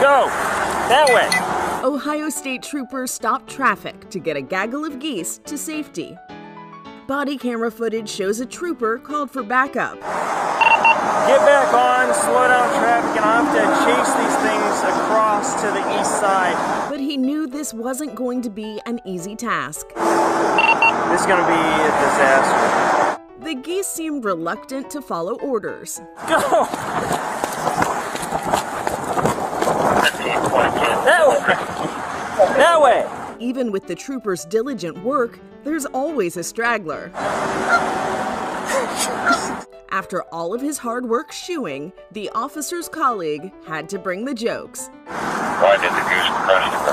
Go! That way! Ohio State troopers stopped traffic to get a gaggle of geese to safety. Body camera footage shows a trooper called for backup. Get back on, slow down traffic, and I have to chase these things across to the east side. But he knew this wasn't going to be an easy task. This is gonna be a disaster. The geese seemed reluctant to follow orders. Go! That way! That way! Even with the troopers' diligent work, there's always a straggler. After all of his hard work shooing, the officer's colleague had to bring the jokes. Why did the goose crush the